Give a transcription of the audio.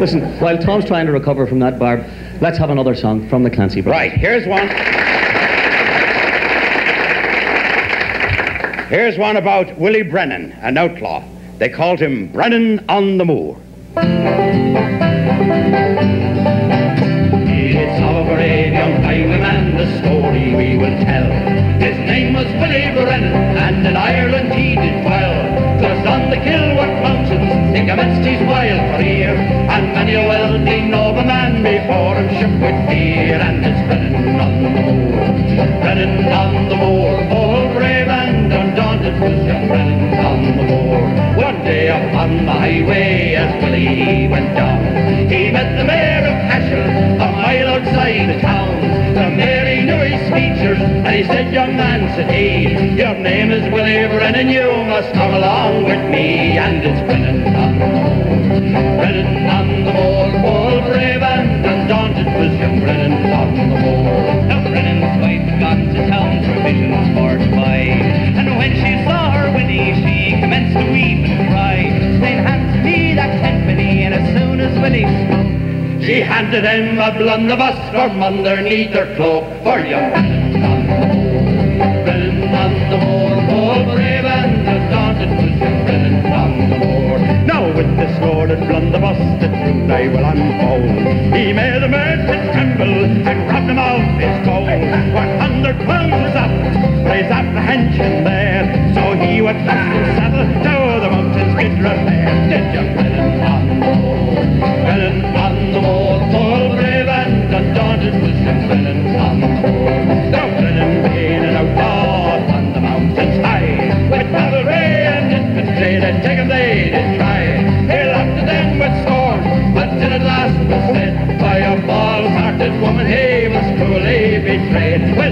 Listen, while Tom's trying to recover from that, Barb, let's have another song from the Clancy Brothers. Right, here's one. Here's one about Willie Brennan, an outlaw. They called him Brennan on the Moor. It's our brave young highwayman, the story we will tell. His name was Willie Brennan, and in Ireland he did well. 'Twas on the Kilworth Mountains, he commenced his wild career, and many a wealthy nobleman before him shook with fear. And it's Brennan on the moor, Brennan on the moor, all brave and undaunted was young Brennan on the moor. One day upon the highway, as Willie went down, he met the mayor of Cashel, a mile outside the town. The mayor he knew his features, and he said, young man, said he, your name is Willie Brennan, you must come along with me. And it's Brennan on the moor, Brennan on spoke, she handed him a blunderbuss from underneath her cloak for young Brennan on the moor. All brave and undaunted was young Brennan the moor. Now with this sword and blunderbuss, the truth I will unfold. He made the merchant tremble and robbed him of his gold. One hundred pounds up, but he's apprehension there. So he would cast his saddle to the mountains did repair. Did young woman, hey, must cruelly betrayed. Well,